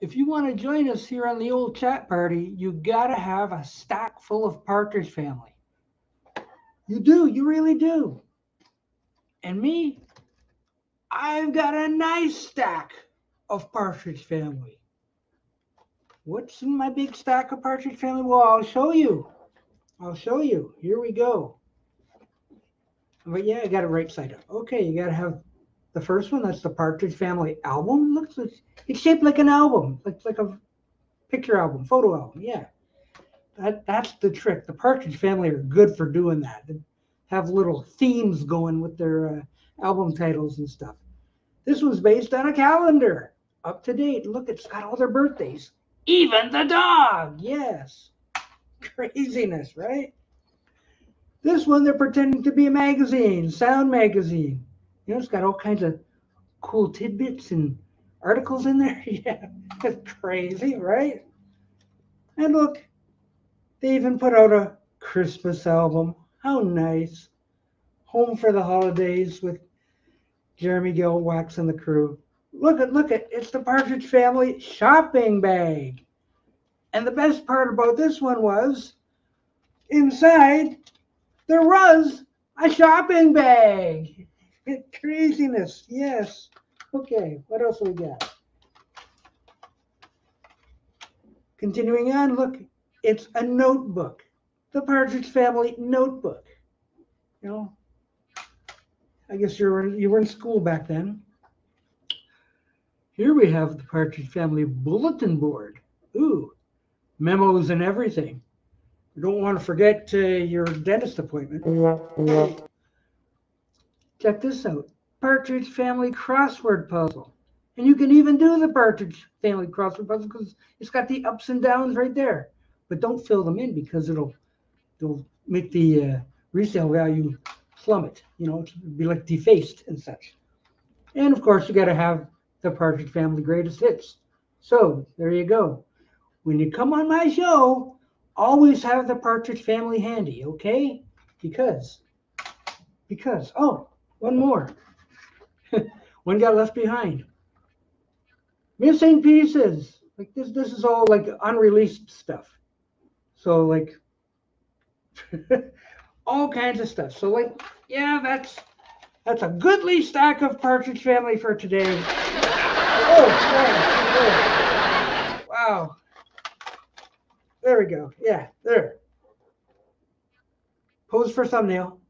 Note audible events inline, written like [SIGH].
if you want to join us here on the old chat party, you got to have a stack full of Partridge Family. You do, you really do. And me, I've got a nice stack of Partridge Family. What's in my big stack of Partridge Family? Well, I'll show you. I'll show you. Here we go. But yeah, I got it right side up. Okay, you got to have the first one. That's the Partridge Family album. Looks like it's shaped like an album. Looks like a picture album, photo album. Yeah, that that's the trick. The Partridge Family are good for doing that. They have little themes going with their uh, album titles and stuff. This was based on a calendar, up to date. Look, it's got all their birthdays. Even the dog. Yes. [LAUGHS] Craziness, right? This one, they're pretending to be a magazine, Sound Magazine. You know, it's got all kinds of cool tidbits and articles in there. [LAUGHS] yeah, it's crazy, right? And look, they even put out a Christmas album. How nice. Home for the holidays with Jeremy Gelbwaks, and the crew. Look at, look at, it's the Partridge Family shopping bag. And the best part about this one was inside there was a shopping bag. Craziness, yes. Okay, what else we got? Continuing on, look, it's a notebook. The Partridge Family notebook. You know, I guess you were you were in school back then. Here we have the Partridge Family bulletin board. Ooh, memos and everything. You don't want to forget uh, your dentist appointment. Check this out Partridge Family crossword puzzle. And you can even do the Partridge Family crossword puzzle because it's got the ups and downs right there. But don't fill them in because it'll it'll make the uh, resale value plummet. You know, be like defaced and such. And of course, you got to have the Partridge Family greatest hits. So there you go. When you come on my show, always have the Partridge Family handy, okay? Because, because, oh, one more. [LAUGHS] one got left behind. Missing pieces. Like this, this is all like unreleased stuff. So like [LAUGHS] all kinds of stuff. So like, yeah, that's that's a goodly stack of Partridge Family for today. Oh, wow. There we go. Yeah, there. Pose for thumbnail.